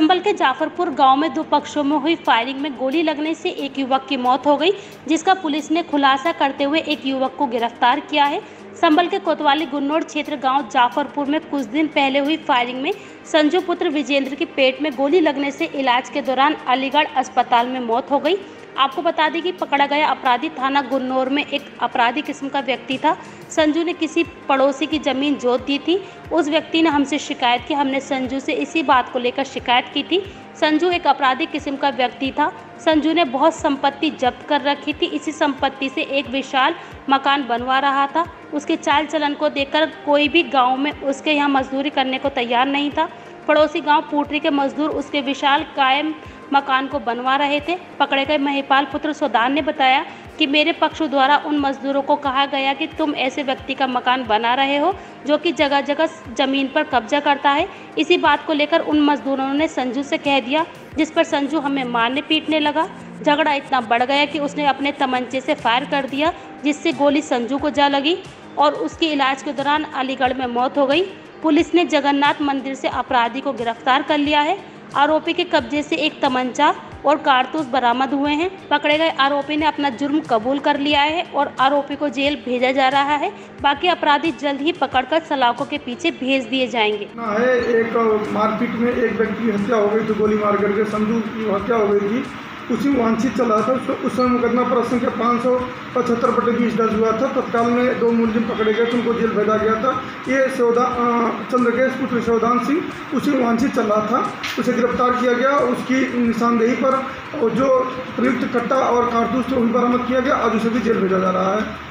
संभल के जाफरपुर गाँव में दो पक्षों में हुई फायरिंग में गोली लगने से एक युवक की मौत हो गई, जिसका पुलिस ने खुलासा करते हुए एक युवक को गिरफ़्तार किया है। संबल के कोतवाली गुन्नौर क्षेत्र गाँव जाफरपुर में कुछ दिन पहले हुई फायरिंग में संजू पुत्र विजेंद्र की पेट में गोली लगने से इलाज के दौरान अलीगढ़ अस्पताल में मौत हो गई। आपको बता दें कि पकड़ा गया अपराधी थाना गुन्नौर में एक अपराधी किस्म का व्यक्ति था। संजू ने किसी पड़ोसी की ज़मीन जोत दी थी। उस व्यक्ति ने हमसे शिकायत की। हमने संजू से इसी बात को लेकर शिकायत की थी। संजू एक अपराधी किस्म का व्यक्ति था। संजू ने बहुत संपत्ति जब्त कर रखी थी। इसी संपत्ति से एक विशाल मकान बनवा रहा था। उसके चाल चलन को देखकर कोई भी गाँव में उसके यहाँ मजदूरी करने को तैयार नहीं था। पड़ोसी गाँव पूटरी के मजदूर उसके विशाल कायम मकान को बनवा रहे थे। पकड़े गए महिपाल पुत्र सोदान ने बताया कि मेरे पक्ष द्वारा उन मजदूरों को कहा गया कि तुम ऐसे व्यक्ति का मकान बना रहे हो जो कि जगह जगह ज़मीन पर कब्जा करता है। इसी बात को लेकर उन मजदूरों ने संजू से कह दिया, जिस पर संजू हमें मारने पीटने लगा। झगड़ा इतना बढ़ गया कि उसने अपने तमंचे से फायर कर दिया, जिससे गोली संजू को जा लगी और उसकी इलाज के दौरान अलीगढ़ में मौत हो गई। पुलिस ने जगन्नाथ मंदिर से अपराधी को गिरफ़्तार कर लिया है। आरोपी के कब्जे से एक तमंचा और कारतूस बरामद हुए हैं। पकड़े गए आरोपी ने अपना जुर्म कबूल कर लिया है और आरोपी को जेल भेजा जा रहा है। बाकी अपराधी जल्द ही पकड़कर सलाखों के पीछे भेज दिए जाएँगे। है, एक मारपीट में एक व्यक्ति की हत्या हो गई थी गोली मार करके संधू की हत्या हो गई थी। उसी वांछित चल रहा था। उसको उस समय मुकदमा पर संख्या पाँच सौ पचहत्तर बटे बीस दर्ज हुआ था। तत्काल में दो मुलजिम पकड़े गए थे। उनको जेल भेजा गया था। ये सौदा चंद्रकेश पुत्र शवदान सिंह उसी वांछित चल रहा था। उसे गिरफ़्तार किया गया उसकी निशानदेही पर जो प्रयुक्त कट्टा और कारतूस थे भी बरामद किया गया। आज उसे भी जेल भेजा जा रहा है।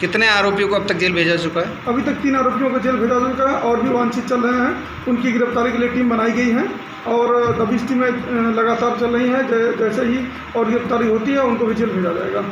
कितने आरोपियों को अब तक जेल भेजा चुका है? अभी तक तीन आरोपियों को जेल भेजा चुका है और भी वांछित चल रहे हैं। उनकी गिरफ्तारी के लिए टीम बनाई गई है। और दबिश में लगातार चल रही हैं जैसे ही और गिरफ्तारी होती है, उनको भी जेल भेजा जाएगा।